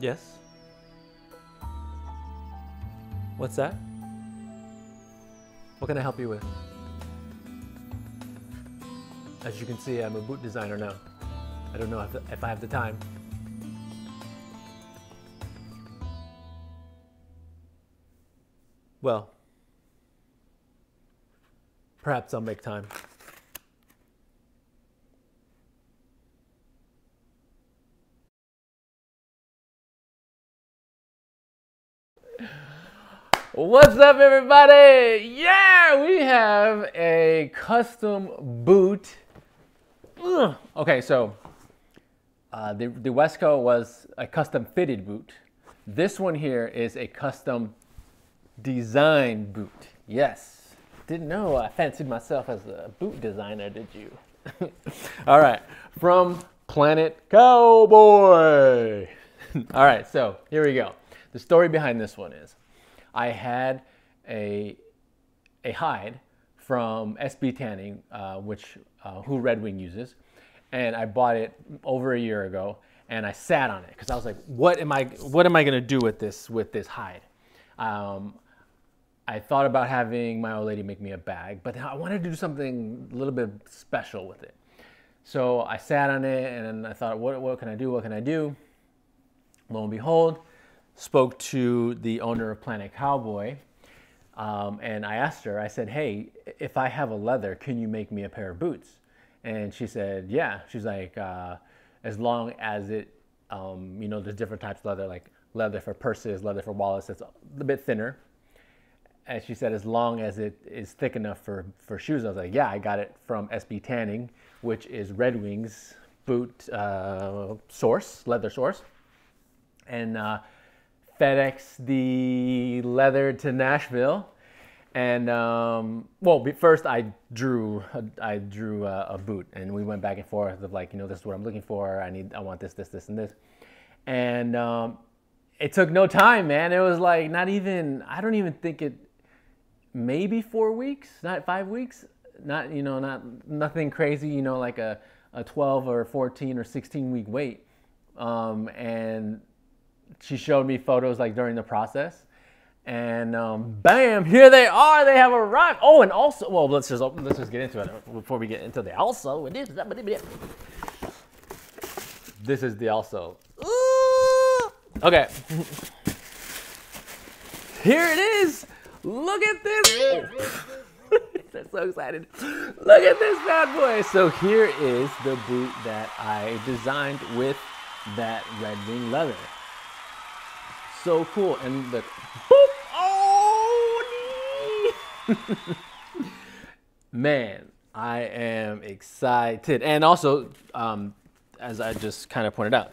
Yes? What's that? What can I help you with? As you can see, I'm a boot designer now. I don't know if, if I have the time. Well, perhaps I'll make time. What's up, everybody? Yeah, we have a custom boot. Okay, so uh, the, the Wesco was a custom fitted boot. This one here is a custom design boot. Yes. Didn't know I fancied myself as a boot designer, did you? All right, from Planet Cowboy. All right, so here we go. The story behind this one is I had a, a hide from SB Tanning, uh, which uh, who Red Wing uses, and I bought it over a year ago, and I sat on it because I was like, what am I what am I gonna do with this with this hide? Um, I thought about having my old lady make me a bag, but I wanted to do something a little bit special with it. So I sat on it and I thought, what, what can I do? What can I do? Lo and behold, spoke to the owner of Planet Cowboy, um, and I asked her, I said, hey, if I have a leather, can you make me a pair of boots? And she said, yeah. She's like, uh, as long as it, um, you know, there's different types of leather, like leather for purses, leather for wallets, that's a bit thinner. And she said, as long as it is thick enough for, for shoes. I was like, yeah, I got it from SB Tanning, which is Red Wings boot uh, source, leather source. And uh, FedEx the leather to Nashville. And um, well, first I drew I drew a, a, boot, and we went back and forth of like, you know, this is what I'm looking for. I need I want this, this, this, and this. And um, it took no time, man. It was like not even I don't even think it maybe four weeks, not five weeks. Not you know not nothing crazy. You know like a a 12 or 14 or 16 week wait. Um, and she showed me photos like during the process. And um, bam, here they are. They have arrived. Oh, and also, well, let's just let's just get into it before we get into the also. This is the also. Okay. Here it is. Look at this. I'm so excited. Look at this bad boy. So here is the boot that I designed with that red wing leather so cool. And the boop, oh, man, I am excited. And also, um, as I just kind of pointed out,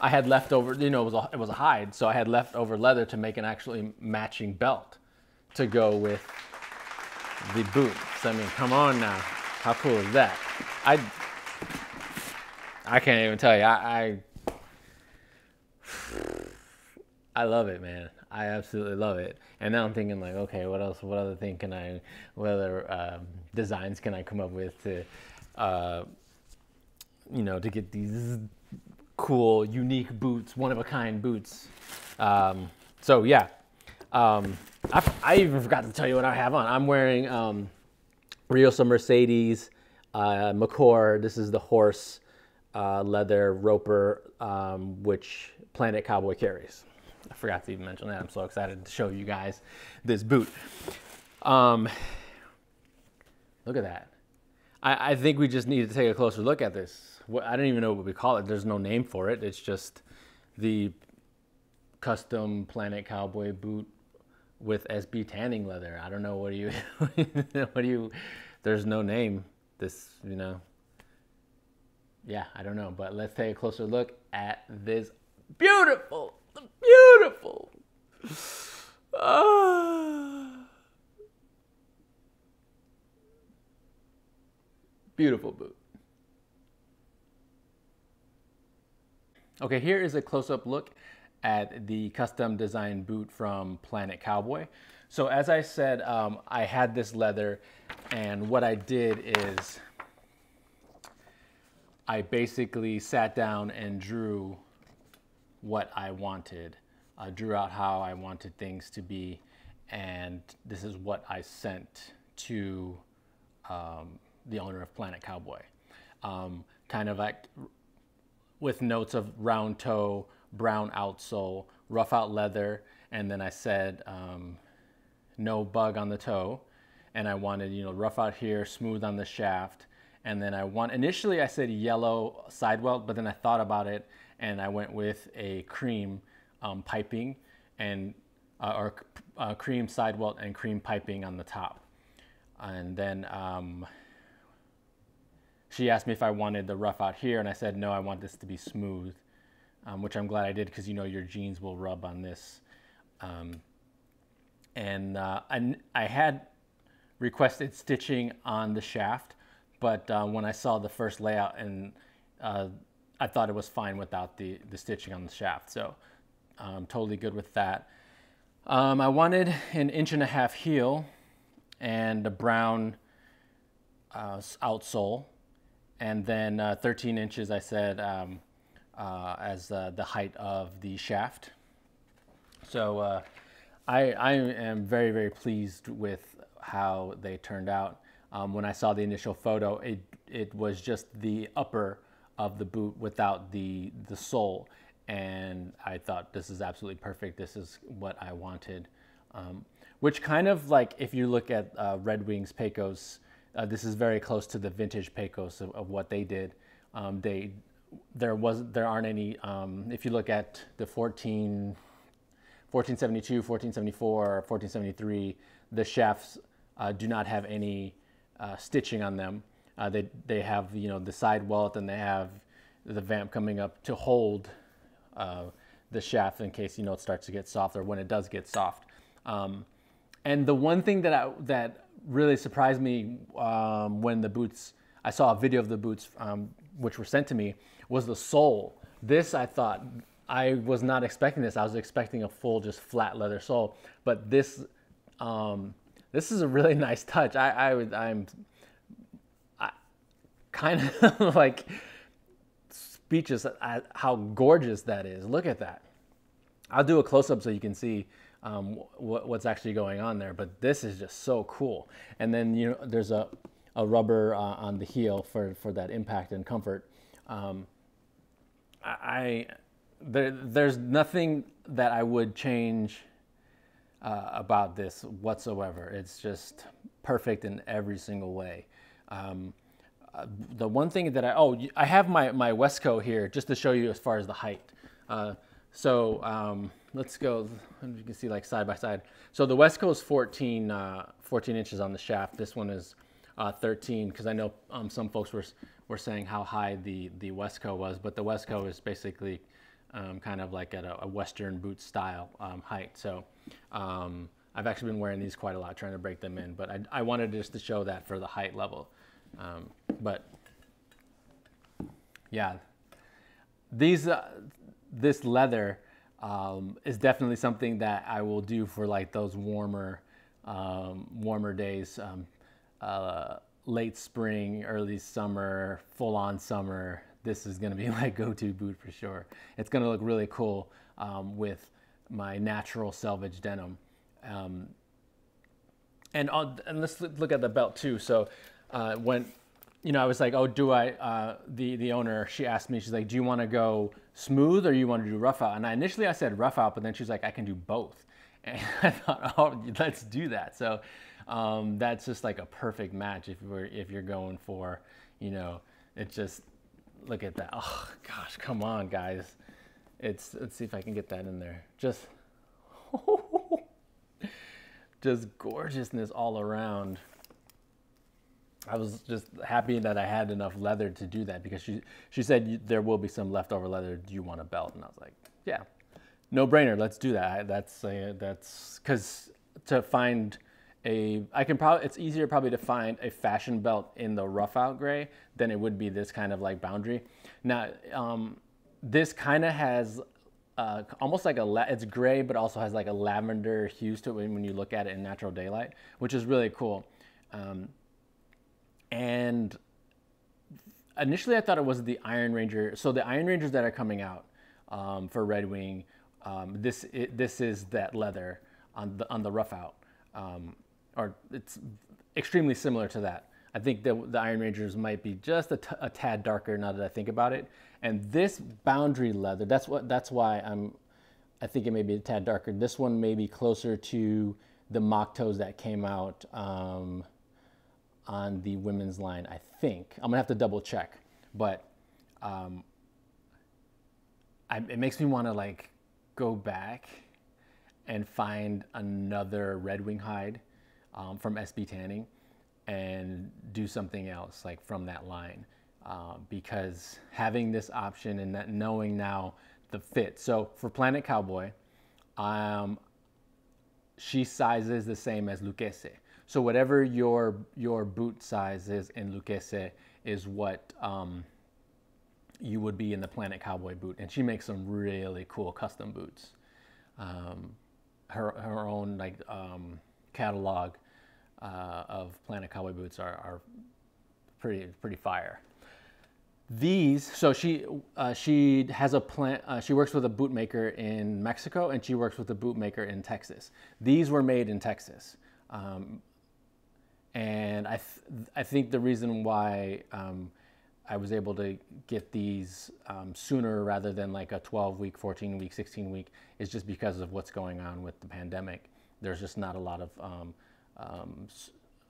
I had leftover, you know, it was, a, it was a hide, so I had leftover leather to make an actually matching belt to go with the boots. I mean, come on now. How cool is that? I I can't even tell you. I, I I love it, man. I absolutely love it. And now I'm thinking like, okay, what else? What other thing can I? What other um, designs can I come up with to, uh, you know, to get these cool, unique boots, one of a kind boots. Um, so yeah, um, I, I, even forgot to tell you what I have on. I'm wearing um, Rios of Mercedes uh. This is the horse uh, leather roper, um, which Planet Cowboy carries. I forgot to even mention that. I'm so excited to show you guys this boot. Um, look at that. I, I think we just need to take a closer look at this. What, I don't even know what we call it. There's no name for it. It's just the custom Planet Cowboy boot with SB tanning leather. I don't know what do you what do you there's no name. This, you know. Yeah, I don't know, but let's take a closer look at this beautiful beautiful. Ah. Beautiful boot. Okay, here is a close-up look at the custom design boot from Planet Cowboy. So as I said, um, I had this leather and what I did is I basically sat down and drew what I wanted, uh, drew out how I wanted things to be, and this is what I sent to um, the owner of Planet Cowboy. Um, kind of like with notes of round toe, brown outsole, rough out leather, and then I said um, no bug on the toe, and I wanted you know rough out here, smooth on the shaft, and then I want initially I said yellow side welt, but then I thought about it and I went with a cream um, piping and uh, or uh, cream side welt and cream piping on the top, and then. Um, she asked me if I wanted the rough out here, and I said no, I want this to be smooth, um, which I'm glad I did because you know your jeans will rub on this. Um, and uh, I, I had requested stitching on the shaft, but uh, when I saw the first layout and uh, I thought it was fine without the, the stitching on the shaft. So I'm um, totally good with that. Um, I wanted an inch and a half heel and a brown uh, outsole. And then uh, 13 inches, I said, um, uh, as uh, the height of the shaft. So uh, I, I am very, very pleased with how they turned out. Um, when I saw the initial photo, it, it was just the upper of the boot without the, the sole. And I thought this is absolutely perfect. This is what I wanted. Um, which kind of like, if you look at uh, Red Wings Pecos, uh, this is very close to the vintage Pecos of, of what they did. Um, they, there was, there aren't any, um, if you look at the 14, 1472, 1474, 1473, the shafts uh, do not have any uh, stitching on them. Uh, they, they have you know the side welt and they have the vamp coming up to hold uh, the shaft in case you know it starts to get soft or when it does get soft. Um, and the one thing that I, that really surprised me um, when the boots I saw a video of the boots um, which were sent to me was the sole. This I thought I was not expecting this. I was expecting a full just flat leather sole, but this um, this is a really nice touch. I, I I'm kind of like speechless at how gorgeous that is. Look at that. I'll do a close up so you can see um, what, what's actually going on there. But this is just so cool. And then you know, there's a, a rubber uh, on the heel for, for that impact and comfort. Um, I there, there's nothing that I would change uh, about this whatsoever. It's just perfect in every single way. Um, the one thing that I, oh, I have my, my Wesco here just to show you as far as the height. Uh, so um, let's go, you can see like side by side. So the Wesco is 14, uh, 14 inches on the shaft. This one is uh, 13 because I know um, some folks were, were saying how high the, the Wesco was, but the Wesco is basically um, kind of like at a, a Western boot style um, height. So um, I've actually been wearing these quite a lot, trying to break them in, but I, I wanted just to show that for the height level. Um, but yeah, these, uh, this leather um, is definitely something that I will do for like those warmer, um, warmer days, uh, late spring, early summer, full on summer, this is going to be my go-to boot for sure. It's going to look really cool um, with my natural selvage denim. Um, and, and let's look at the belt too. So uh, when, you know, I was like, oh, do I, uh, the, the owner, she asked me, she's like, do you want to go smooth or you want to do rough out? And I, initially I said rough out, but then she's like, I can do both. And I thought, oh, let's do that. So um, that's just like a perfect match if you're, if you're going for, you know, it's just look at that. Oh gosh, come on, guys. It's let's see if I can get that in there. Just just gorgeousness all around. I was just happy that I had enough leather to do that because she she said there will be some leftover leather. Do you want a belt? And I was like, yeah, no brainer. Let's do that. That's uh, that's because to find a I can probably it's easier probably to find a fashion belt in the rough out gray than it would be this kind of like boundary. Now um, this kind of has uh, almost like a it's gray but also has like a lavender hues to it when you look at it in natural daylight, which is really cool. Um, and initially I thought it was the Iron Ranger. So the Iron Rangers that are coming out um, for Red Wing. Um, this it, this is that leather on the on the rough out, um, or it's extremely similar to that. I think the, the Iron Rangers might be just a, tad darker now that I think about it. And this boundary leather, that's what that's why I'm I think it may be a tad darker. This one may be closer to the mock toes that came out um, on the women's line, I think. I'm gonna have to double check, but um, I, it makes me want to like go back and find another Red Wing hide um, from SB Tanning and do something else like from that line uh, because having this option and that knowing now the fit. So for Planet Cowboy, um, she sizes the same as Lucchese. So whatever your your boot size is in Lucchese is what um, you would be in the Planet Cowboy boot. And she makes some really cool custom boots. Um, her her own like um, catalog uh, of Planet Cowboy boots are, are pretty pretty fire these so she uh, she has a plant uh, she works with a bootmaker in mexico and she works with a bootmaker in texas these were made in texas um, and I, th- I think the reason why um, i was able to get these um, sooner rather than like a 12 week 14 week 16 week is just because of what's going on with the pandemic there's just not a lot of um, um,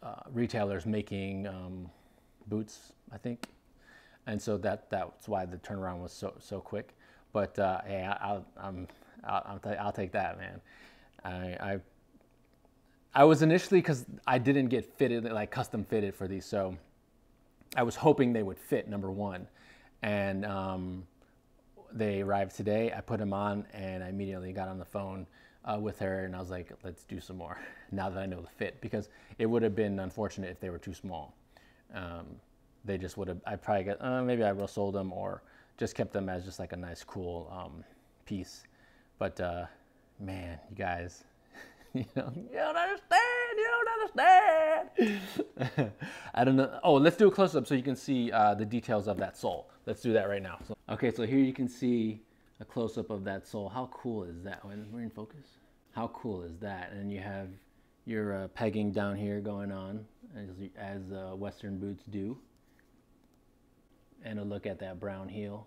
uh, retailers making um, boots i think and so that that's why the turnaround was so so quick. But uh, hey, I, will I'm I'll, I'll, I'll, take that, man. I I, I was initially because I didn't get fitted like custom fitted for these, so I was hoping they would fit number one, and um, they arrived today. I put them on, and I immediately got on the phone. Uh, with her, and I was like, "Let's do some more." Now that I know the fit, because it would have been unfortunate if they were too small. Um, they just would have, I probably got, uh, maybe I would have sold them or just kept them as just like a nice, cool um, piece. But uh, man, you guys, you know, you don't understand, you don't understand. I don't know. Oh, let's do a close up so you can see uh, the details of that sole. Let's do that right now. So, okay, so here you can see a close up of that sole. How cool is that? When we're in focus. How cool is that? And you have your uh, pegging down here going on as, as uh, Western boots do and a look at that brown heel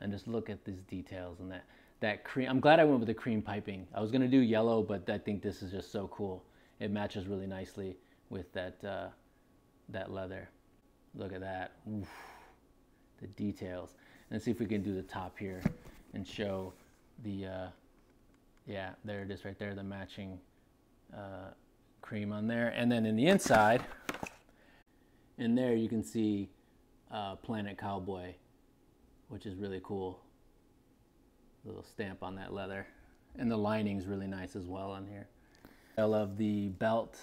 and just look at these details and that that cream I'm glad I went with the cream piping. I was gonna do yellow but I think this is just so cool. It matches really nicely with that uh, that leather. Look at that. Oof. the details. And see if we can do the top here and show the uh, yeah there it is right there the matching uh, cream on there. And then in the inside in there you can see uh, Planet Cowboy, which is really cool. Little stamp on that leather. And the lining's really nice as well on here. I love the belt.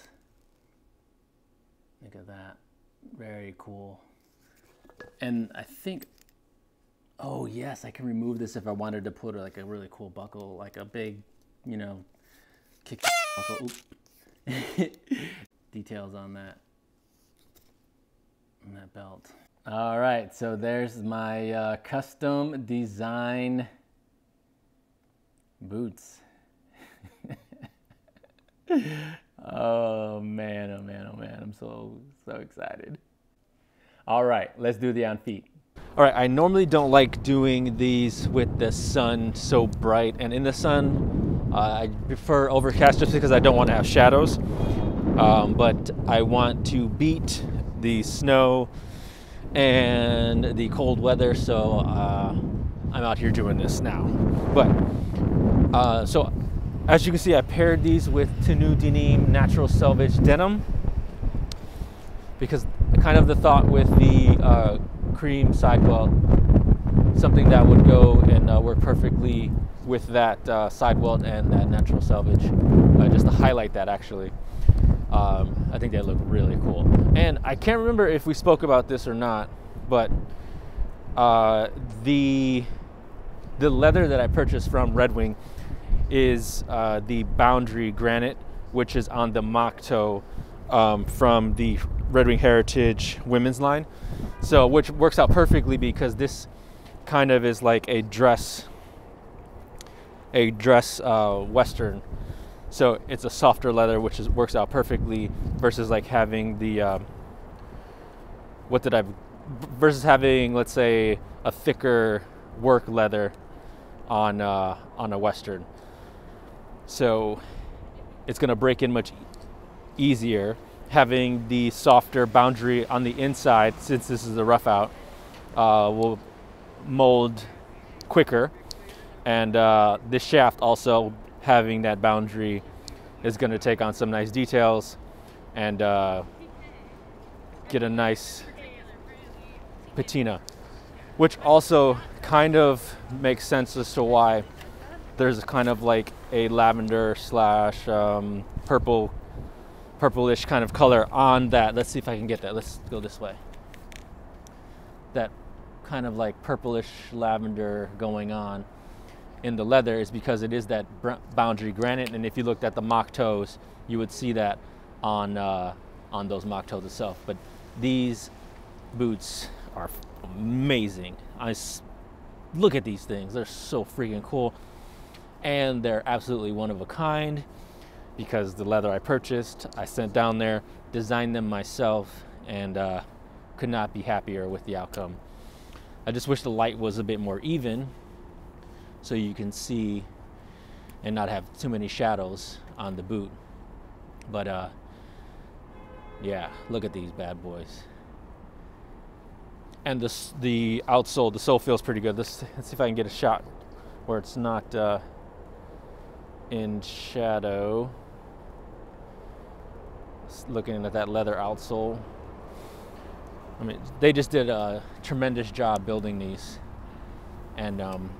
Look at that. Very cool. And I think, oh yes, I can remove this if I wanted to put like a really cool buckle, like a big, you know, kick buckle. Details on that, on that belt. All right, so there's my uh, custom design boots. oh man, oh man, oh man, I'm so, so excited. All right, let's do the on feet. All right, I normally don't like doing these with the sun so bright, and in the sun, uh, I prefer overcast just because I don't want to have shadows. Um, but I want to beat the snow and the cold weather, so uh, I'm out here doing this now. But uh, so as you can see, I paired these with Tenu Denim Natural Selvage Denim because kind of the thought with the uh, cream side welt, something that would go and uh, work perfectly with that uh, side welt and that natural selvage, uh, just to highlight that actually. Um, I think they look really cool. And I can't remember if we spoke about this or not, but uh, the the leather that I purchased from Red Wing is uh, the Boundary Granite, which is on the mock toe um, from the Red Wing Heritage women's line. So, which works out perfectly because this kind of is like a dress a dress uh, western. So it's a softer leather, which is, works out perfectly versus like having the um, what did I versus having let's say a thicker work leather on uh, on a western. So it's going to break in much easier. Having the softer boundary on the inside, since this is a rough out, uh, will mold quicker. And uh, this shaft also having that boundary is going to take on some nice details and uh, get a nice patina, which also kind of makes sense as to why there's a kind of like a lavender slash um, purple, purplish kind of color on that. Let's see if I can get that. Let's go this way. That kind of like purplish lavender going on in the leather is because it is that boundary granite. And if you looked at the mock toes, you would see that on uh, on those mock toes itself. But these boots are amazing. I look at these things; they're so freaking cool, and they're absolutely one of a kind. Because the leather I purchased, I sent down there, designed them myself, and uh, could not be happier with the outcome. I just wish the light was a bit more even so you can see and not have too many shadows on the boot. But uh, yeah, look at these bad boys. And the the outsole, the sole feels pretty good. Let's, let's see if I can get a shot where it's not uh, in shadow. Looking at that leather outsole. I mean, they just did a tremendous job building these, and um,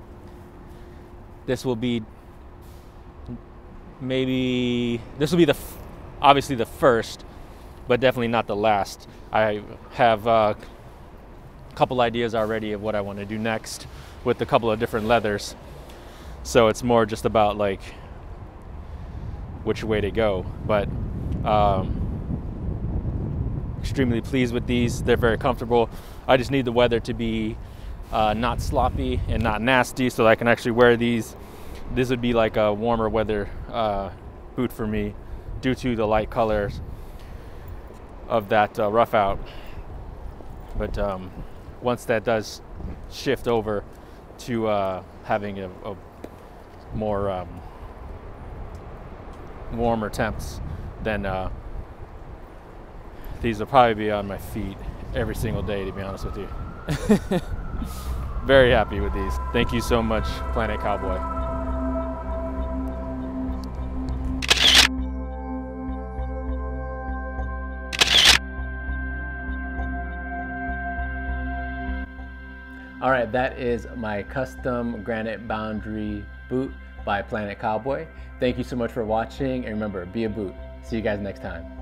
this will be maybe this will be the obviously the first, but definitely not the last. I have uh, a couple ideas already of what I want to do next with a couple of different leathers. So it's more just about like which way to go. But um, extremely pleased with these. They're very comfortable. I just need the weather to be uh, not sloppy and not nasty so I can actually wear these. This would be like a warmer weather uh, boot for me due to the light colors of that uh, rough out. But um, once that does shift over to uh, having a, a more um, warmer temps, then uh, these will probably be on my feet every single day, to be honest with you. Very happy with these. Thank you so much, Planet Cowboy. All right, that is my custom granite boundary boot by Planet Cowboy. Thank you so much for watching, and remember, be a boot. See you guys next time.